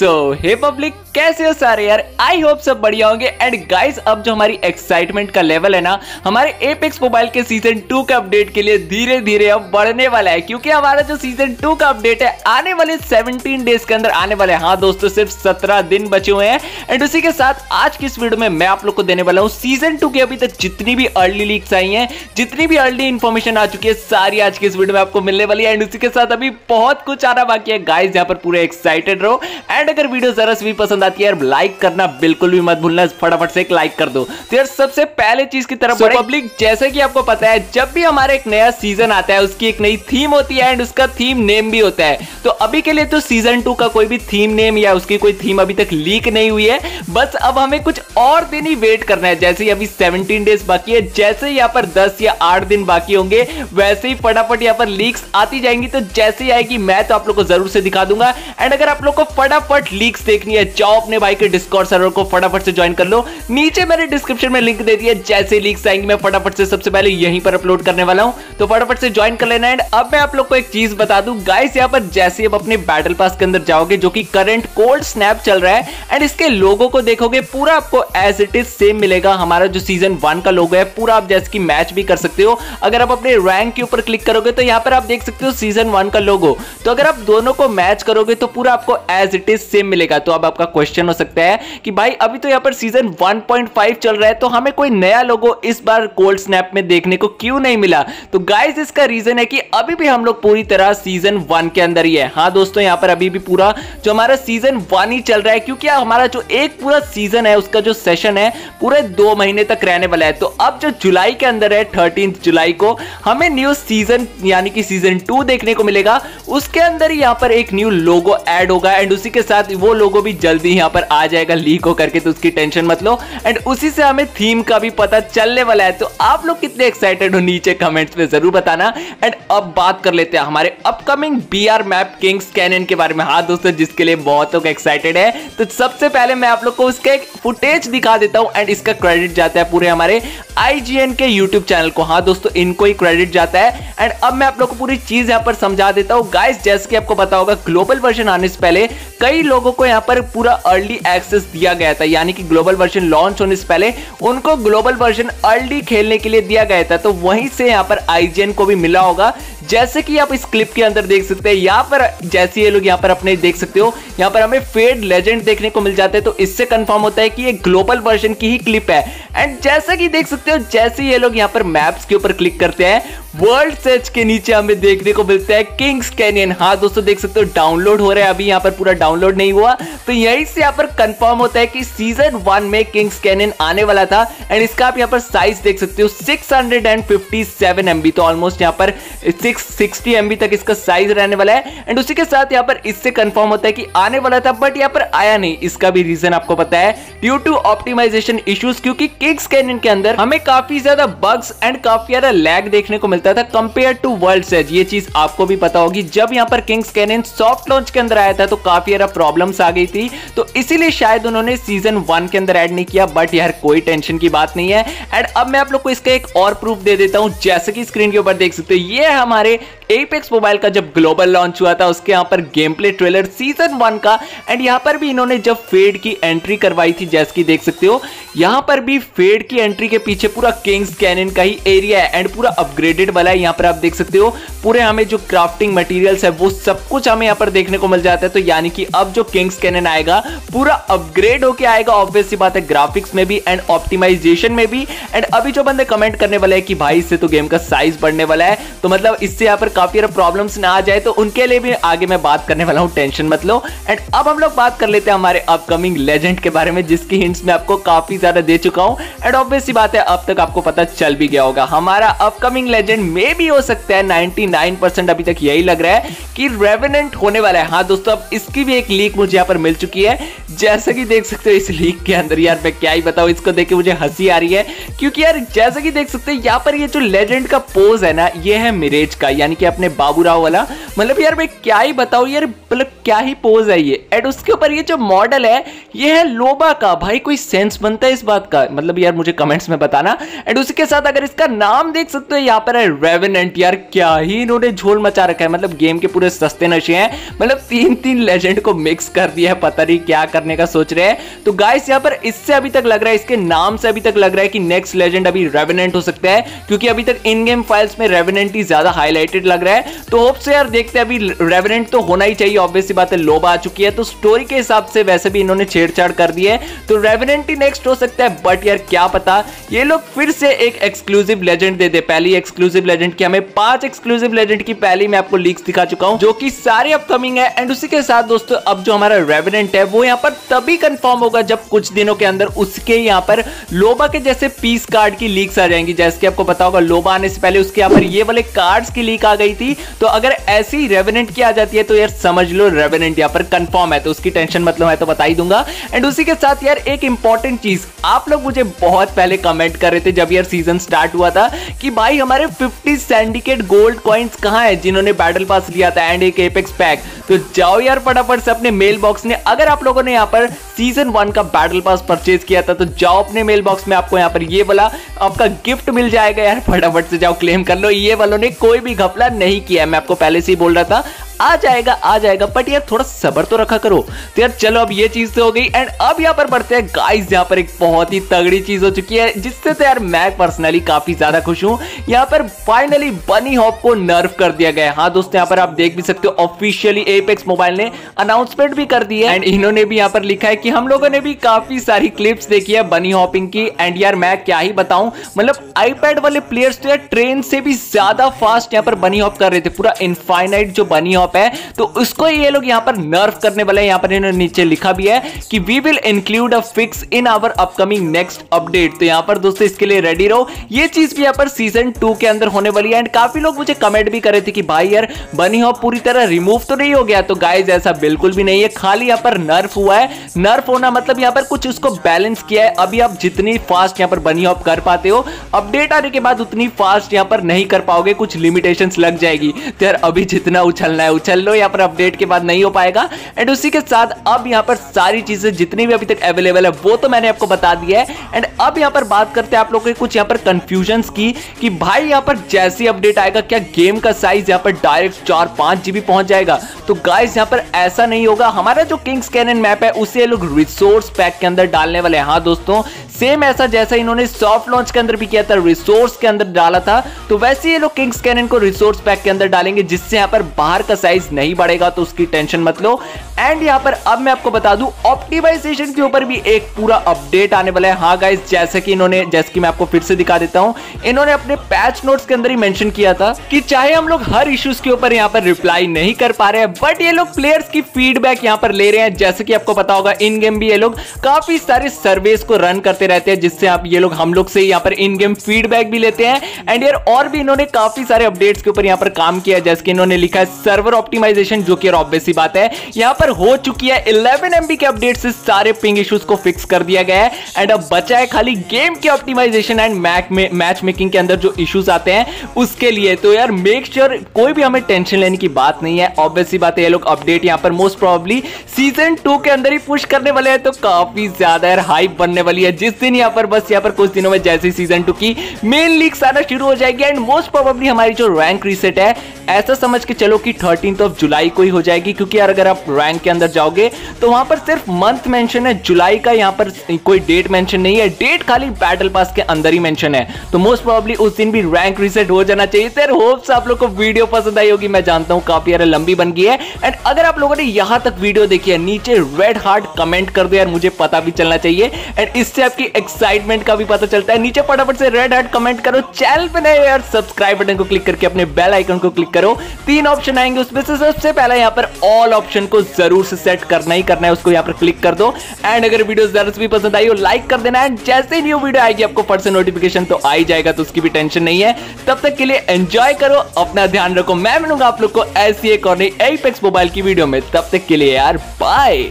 सो हे public कैसे हो सारे यार? आई होप सब बढ़िया होंगे। एंड गाइस अब जो हमारी एक्साइटमेंट का लेवल है ना, हमारे एपेक्स मोबाइल के सीज़न टू के अपडेट के लिए धीरे धीरे अब बढ़ने वाला है। क्योंकि हमारा जो सीज़न टू का अपडेट है, आने वाले 17 डेज़ के अंदर आने वाले हाँ। दोस्तों, सिर्फ़ 17 दिन बचे हुए हैं। एंड उसी के साथ आज की इस वीडियो में मैं आप लोग को देने वाला हूँ सीज़न टू की अभी तक जितनी भी अर्ली लीक्स आई है, जितनी भी अर्ली इन्फॉर्मेशन आ चुकी है, सारी आज की इस वीडियो में आपको मिलने वाली है। एंड उसी के साथ अभी बहुत कुछ आना बाकी है। गाइज़ यहाँ पर पूरे एक्साइटेड रहो। एंड अगर वीडियो जरा भी पसंद आती है यार लाइक करना बिल्कुल भी मत भूलना फटाफट से एक लाइक कर दो। तो यार सबसे पहले चीज़ की तरफ़ so, पब्लिक जैसे कि आपको पता है जब भी हमारा एक नया सीज़न आता है उसकी एक नई थीम होती है एंड उसका थीम नेम भी होता है। तो अभी के लिए तो सीज़न टू का कोई भी थीम नेम या उसकी कोई थीम अभी तक लीक नहीं हुई है। बस अब हमें कुछ और दिन ही वेट करना है जैसे ही अभी सेवनटीन डेज़ बाकी है जैसे यहाँ पर दस या आठ दिन बाकी होंगे वैसे ही फटाफट यहाँ पर लीक्स आती जाएँगी। तो जैसे ही आएगी मैं तो आप लोग को ज़रूर से दिखा दूँगा। एंड अगर आप लोग को फटाफट लीक्स देखनी है। जाओ अपने भाई के डिस्कॉर्ड सर्वर को फटाफट से ज्वाइन कर लो। नीचे मैंने डिस्क्रिप्शन में लिंक दे दिया जैसे लीक्स आएँगे, मैं फटाफट से सबसे पहले यहीं पर अपलोड करने वाला हूँ। तो फटाफट से ज्वाइन कर लेना। एंड अब मैं आप लोग को एक चीज़ बता दूँ। गाइस यहाँ पर जैसे अब अपने बैटल पास के अंदर जाओगे, जो कि करंट कोल्ड स्नैप चल रहा है एंड इसके लोगों को देखोगे, पूरा आपको एज इट इज़ सेम मिलेगा। हमारा जो सीज़न वन का लोगो है, पूरा आप जैसे की मैच भी कर सकते हो। अगर आप अपने रैंक के ऊपर क्लिक करोगे तो यहाँ पर आप देख सकते हो सीज़न वन का लोगो तो अगर आप दोनों को मैच करोगे तो पूरा आपको एज इट इज़ सेम मिलेगा। तो अब आपका क्वेश्चन हो सकता है कि भाई, अभी तो यहाँ पर सीज़न 1.5 चल रहा है तो हमें कोई नया लोगो इस बार कोल्ड स्नैप में देखने को क्यों नहीं मिला? तो गाइस इसका रीजन है कि अभी भी हम लोग पूरी तरह सीज़न वन के अंदर ही है। हाँ दोस्तों, यहाँ पर अभी भी पूरा जो हमारा सीज़न वन ही चल रहा है, क्योंकि हमारा जो एक पूरा सीज़न है, उसका जो सेशन है, पूरे दो महीने तक रहने वाला है। तो अब जो जुलाई के अंदर है थर्टीन जुलाई को, हमें न्यू सीज़न यानी कि सीज़न टू देखने को मिलेगा। उसके अंदर ही यहाँ पर एक न्यू लोगो एड होगा एंड उसी के साथ वो लोगो भी जल्दी यहाँ पर आ जाएगा लीक होकर के तो उसकी टेंशन मत लो। एंड उसी से हमें थीम का भी पता चलने वाला है। तो आप लोग कितने एक्साइटेड हो नीचे कमेंट्स में ज़रूर बताना। एंड अब बात कर लेते हैं हमारे upcoming B R map Kings Canyon के बारे में। हाँ दोस्तों, जिसके लिए बहुत लोग एक्साइटेड है। तो सबसे पहले मैं आप लोग को उसका फुटेज दिखा देता हूँ। एंड इसका क्रेडिट जाता है पूरे हमारे आईजीएन के यूट्यूब चैनल को। हाँ दोस्तों, इनको ही क्रेडिट जाता है। एंड अब मैं आप लोग को पूरी चीज़ यहाँ पर समझा देता हूँ। गाइस जैसे कि आपको पता ग्लोबल वर्जन आने से पहले कई लोगों को यहाँ पर पूरा अर्ली एक्सेस दिया गया था, यानी कि ग्लोबल वर्जन लॉन्च होने से पहले उनको ग्लोबल वर्जन अर्ली खेलने के लिए दिया गया था। तो वहीं से यहाँ पर आईजीएन को भी मिला होगा जैसे कि आप इस क्लिप के अंदर देख सकते हैं, यहाँ पर जैसे ये लोग यहाँ पर अपने देख सकते हो, यहाँ पर हमें फेड लेजेंड देखने को मिल जाते हैं तो इससे कंफर्म होता है कि ये ग्लोबल वर्जन की ही क्लिप है। एंड जैसा कि देख सकते हो, जैसे ये लोग यहाँ पर मैप्स के ऊपर क्लिक करते हैं वर्ल्ड सर्च के नीचे हमें देखने को मिलता है किंग्स कैनियन हाँ दोस्तों, देख सकते हो डाउनलोड हो रहा है, अभी यहाँ पर पूरा डाउनलोड नहीं हुआ। तो यहीं से यहाँ पर कंफर्म होता है कि सीज़न वन में किंग्स कैनियन आने वाला था एंड इसका आप यहाँ पर साइज़ देख सकते हो 657 एमबी तो ऑलमोस्ट यहाँ पर 660 एमबी तक इसका साइज़ रहने वाला है। एंड उसी के साथ यहाँ पर इससे कंफर्म होता है कि आने वाला था बट यहाँ पर आया नहीं। इसका भी रीजन आपको पता है। ड्यू टू ऑप्टिमाइजेशन इश्यूज़ क्योंकि किंग्स कैनियन के अंदर हमें काफ़ी ज़्यादा बग्स एंड काफ़ी ज़्यादा लैग देखने को मिलता था कंपेयर टू वर्ल्ड सेज ये चीज़ आपको भी पता होगी। जब यहाँ पर किंग्स कैनियन सॉफ्ट लॉन्च के अंदर आया था तो काफ़ी ज़्यादा प्रॉब्लम्स आ गई थी। तो इसीलिए शायद उन्होंने सीज़न वन के अंदर ऐड नहीं किया बट यार कोई टेंशन की बात नहीं है। एंड अब मैं आप लोग को इसका एक और प्रूफ दे देता हूँ। जैसे कि स्क्रीन के ऊपर देख सकते हो, ये हमारे हमारे एपेक्स मोबाइल का जब ग्लोबल लॉन्च हुआ था, उसके यहाँ पर game play trailer season one का एंड यहाँ पर भी इन्होंने जब फेड की एंट्री करवाई थी, जैसे कि देख सकते हो, यहाँ पर भी फेड की एंट्री के पीछे पूरा किंग्स कैनन का ही एरिया है एंड पूरा अपग्रेडेड वाला है, यहाँ पर आप देख सकते हो, पूरे हमें जो क्राफ्टिंग मटेरियल्स है, वो सब कुछ हमें यहाँ पर देखने को मिल जाता है तो यानी कि अब जो किंग्स कैनन आएगा, पूरा अपग्रेड होके आएगा ऑब्वियस सी बात है ग्राफिक्स में भी एंड ऑप्टिमाइजेशन में भी एंड अभी जो बंदे कमेंट करने वाले हैं कि भाई, इससे तो गेम का साइज़ बढ़ने वाला है तो मतलब इससे यहाँ पर काफ़ी सारा प्रॉब्लम्स ना आ जाए तो उनके लिए भी आगे मैं बात करने वाला हूँ टेंशन मत लो। एंड अब हम लोग बात कर लेते हैं हमारे अपकमिंग लेजेंड के बारे में, जिसकी हिंट्स मैं आपको काफ़ी ज़्यादा दे चुका हूँ। एंड ऑब्वियस बात है, अब तक आपको पता चल भी गया होगा। हमारा अपकमिंग लेजेंड में भी हो सकता है नाइनटी अभी तक यही लग रहा है कि रेवेनेंट होने वाला है। हाँ दोस्तों, अब इसकी भी एक लीक मुझे यहाँ पर मिल चुकी है। जैसे कि देख सकते हो इस लीक के अंदर यार, मैं क्या ही बताऊँ, इसको देख के मुझे हँसी आ रही है। क्योंकि यार, जैसे कि देख सकते हो, यहाँ पर ये जो लेजेंड का पोज है ना, ये है मिरेज का, यानी कि अपने बाबू राव वाला। मतलब यार, मैं क्या ही बताऊँ, यार मतलब क्या ही पोज है ये। एंड उसके ऊपर ये जो मॉडल है, ये है लोबा का। भाई, कोई सेंस बनता है इस बात का? मतलब यार, मुझे कमेंट्स में बताना। एंड उसी के साथ अगर इसका नाम देख सकते हो, यहाँ पर है रेवेनेंट यार, क्या ही इन्होंने झोल मचा रखा है। मतलब गेम के पूरे सस्ते नशे हैं। मतलब तीन तीन लेजेंड को मिक्स कर दिया है, पता नहीं क्या करने का सोच रहे हैं। तो गाइस यहाँ पर इससे अभी तक लग रहा है, इसके नाम से अभी तक लग रहा है कि नेक्स्ट लेजेंड अभी रेवेनेंट हो सकता है, क्योंकि अभी तक इन गेम फाइल्स में रेवेनेंट ही ज़्यादा हाईलाइटेड लग रहा है। तो होप से यार देखते हैं, अभी रेवेनेंट तो होना ही चाहिए ऑब्वियसली बात है लोबा आ चुकी है। तो स्टोरी के हिसाब से वैसे भी इन्होंने छेड़छाड़ कर दी है। तो रेवेनेंट ही नेक्स्ट हो सकता है बट यार क्या पता, ये लोग फिर से एक एक्सक्लूसिव लेजेंड दे दे। पहली एक्सक्लूसिव लेजेंड की, हमें पाँच एक्सक्लूसिव लेजेंड की पहली मैं आपको लीक्स दिखा चुका हूँ, जो कि सारे अपकमिंग है। एंड उसी के साथ दोस्तों, अब जो हमारा रेवेनेंट है, वो यहाँ पर तभी कंफर्म होगा जब कुछ दिनों के अंदर उसके यहाँ पर लोबा के जैसे पीस कार्ड की लीक्स आ जाएँगी। जैसे कि आपको पता होगा, लोबा आने से पहले उसके यहाँ पर ये वाले कार्ड्स की लीक आ गई थी। तो अगर ऐसी रेवेनेंट की आ जाती है तो यार समझ लो रेवेनेंट यहाँ पर कंफर्म है। तो उसकी टेंशन मतलब है तो बता ही दूँगा। एंड उसी के साथ यार एक इंपॉर्टेंट चीज़, आप लोग मुझे बहुत पहले कमेंट कर रहे थे जब यार सीज़न स्टार्ट हुआ था कि भाई हमारे 50 सैंडिकेट गोल्ड कॉइन्स कहाँ है जिन्होंने बैटल पास लिया था एंड एक एपेक्स पैक तो जाओ यार फटाफट से अपने मेल बॉक्स में, अगर आप लोगों ने यहाँ पर सीज़न वन का बैटल पास परचेज किया था तो जाओ अपने मेल बॉक्स में आपको यहाँ पर ये वाला आपका गिफ्ट मिल जाएगा यार। फटाफट से जाओ क्लेम कर लो। ये वालों ने कोई भी घपला नहीं किया मैं आपको पहले से ही बोल रहा था आ जाएगा आ जाएगा बट यार थोड़ा सबर तो रखा करो। तो यार चलो अब ये चीज़ तो हो गई एंड अब यहाँ पर बढ़ते हैं। गाइस यहाँ पर एक बहुत ही तगड़ी चीज़ हो चुकी है, जिससे तो यार मैं पर्सनली काफ़ी ज़्यादा खुश हूँ। यहाँ पर फाइनली बनी हॉप को नर्व कर दिया गया हाँ। दोस्तों, यहाँ पर आप देख भी सकते हो ऑफिशियली एपेक्स मोबाइल ने अनाउंसमेंट भी कर दी है। एंड इन्होंने भी यहाँ पर लिखा है कि हम लोगों ने भी काफ़ी सारी क्लिप्स देखी है बनी हॉपिंग की। एंड यार मैं क्या ही बताऊँ मतलब आईपैड वाले प्लेयर्स तो यार ट्रेन से भी ज़्यादा फास्ट यहाँ पर बनी हॉप कर रहे थे। पूरा इनफाइनाइट जो बनी हॉप है तो उसको ये लोग यहाँ पर नर्व करने वाले हैं। यहाँ पर इन्होंने नीचे लिखा भी है कि we will include a fix in our upcoming next update तो यहाँ पर दोस्तों, इसके लिए रेडी रहो। ये चीज़ भी यहाँ पर सीज़न टू के अंदर होने वाली है एंड काफ़ी लोग मुझे कमेंट भी करे थे कि भाई यार बनी हॉप पूरी तरह रिमूव तो नहीं हो गया। तो गाइज़ ऐसा बिल्कुल भी नहीं है। खाली यहाँ पर नर्फ हुआ है। नर्फ होना मतलब यहाँ पर कुछ उसको बैलेंस किया है। अभी आप जितनी फास्ट यहाँ पर बनी हॉप कर पाते हो अपडेट आने के बाद उतनी फास्ट यहाँ पर नहीं कर पाओगे। कुछ लिमिटेशन लग जाएगी। तो यार, अभी जितना उछलना है उछल लो, यहाँ पर अपडेट के बाद नहीं हो पाएगा। एंड उसी के साथ अब यहाँ पर सारी चीज़ें जितनी भी अभी तक अवेलेबल है, वो तो मैंने आपको बता दिया है। एंड अब यहाँ पर बात करते हैं आप लोगों के कुछ यहाँ पर कंफ्यूजन की, कि भाई यहाँ पर जैसी अपडेट आएगा, क्या गेम का साइज़ यहाँ पर डायरेक्ट चार, पाँच जीबी पहुँच जाएगा? तो गाइस यहाँ पर ऐसा नहीं होगा। हमारा जो किंग्स कैनन मैप है, उसे लोग रिसोर्स पैक के अंदर डालने वाले हैं। हाँ दोस्तों सेम ऐसा जैसा इन्होंने सॉफ्ट लॉन्च के अंदर भी किया था रिसोर्स के अंदर डाला था तो वैसे ये लोग किंग्स कैनन को रिसोर्स पैक के अंदर डालेंगे, जिससे यहाँ पर बाहर का साइज़ नहीं बढ़ेगा तो उसकी टेंशन मत लो। एंड यहाँ पर अब मैं आपको बता दूँ ऑप्टिमाइजेशन के ऊपर भी एक पूरा अपडेट आने वाला है। हाँ गाइस जैसे कि इन्होंने, जैसे कि मैं आपको फिर से दिखा देता हूँ, इन्होंने अपने पैच नोट्स के अंदर ही मेंशन किया था कि चाहे हम लोग हर इश्यूज़ के ऊपर यहाँ पर रिप्लाई नहीं कर पा रहे हैं बट ये लोग प्लेयर्स की फीडबैक यहाँ पर ले रहे हैं। जैसे कि आपको पता होगा इन गेम भी ये लोग काफ़ी सारे सर्वेस को रन करते रहते हैं, जिससे आप ये लोग हम लोग से यहाँ पर इन गेम फीडबैक भी लेते हैं। एंड यार, और भी इन्होंने काफ़ी सारे अपडेट्स के ऊपर यहाँ पर काम किया जैसे कि इन्होंने लिखा है सर्वर ऑप्टिमाइजेशन जो कि ऑब्वियस ही बात है। यहाँ पर हो चुकी है 11 एमबी के अपडेट से सारे पिंग इश्यूज़ को फिक्स कर दिया गया है। एंड अब बचा है खाली गेम के ऑप्टिमाइजेशन एंड मैच मेकिंग के अंदर जो इश्यूज़ आते हैं, उसके लिए। तो यार मेक श्योर कोई भी हमें टेंशन लेने की बात नहीं है। ऑब्वियसली बात है, ये लोग अपडेट यहाँ पर मोस्ट प्रोबेबली सीज़न टू के अंदर ही पुश करने वाले हैं। तो काफ़ी ज़्यादा यार हाइप बनने वाली है, जिस दिन यहाँ पर बस यहाँ पर कुछ दिनों में जैसे सीज़न टू की मेन लीक्स आना शुरू हो जाएगी एंड मोस्ट प्रोबेबली हमारी जो रैंक रीसेट है, ऐसा समझ के चलो कि थर्टीन ऑफ़ जुलाई को ही हो जाएगी। क्योंकि यार अगर आप रैंक के अंदर जाओगे तो वहाँ पर सिर्फ़ मंथ मेंशन है। जुलाई का यहाँ पर कोई डेट मेंशन नहीं है। डेट खाली बैटल पास के अंदर ही मेंशन है। तो मोस्ट प्रोबेबली उस दिन भी रैंक रीसेट हो जाना चाहिए। सर होप्स आप लोग को वीडियो पसंद आई होगी। मैं जानता हूँ काफ़ी यार लंबी बन गई है। एंड अगर आप लोगों ने यहाँ तक वीडियो देखी है, नीचे रेड हार्ट कमेंट कर दो यार। मुझे पता भी चलना चाहिए। एंड इससे आपकी एक्साइटमेंट का भी पता चलता है। नीचे फटाफट से रेड हार्ट कमेंट करो चैनल पे नए यार सब्सक्राइब बटन को क्लिक करके अपने बेल आइकन को क्लिक करो। तीन ऑप्शन आएँगे उसमें से। सबसे पहले यहाँ पर ऑल ऑप्शन को ज़रूर से सेट करना ही करना है, उसको यहाँ पर क्लिक कर दो। एंड अगर वीडियो जरा भी पसंद आई हो लाइक कर देना। एंड जैसे न्यू वीडियो आएगी, आपको फट से नोटिफिकेशन तो आ ही जाएगा तो उसकी भी टेंशन नहीं है। तब तक के लिए एंजॉय करो, अपना ध्यान रखो। मैं मिलूँगा आप लोग को ऐसी एक और नई एपेक्स मोबाइल की वीडियो में। तब तक के लिए यार बाय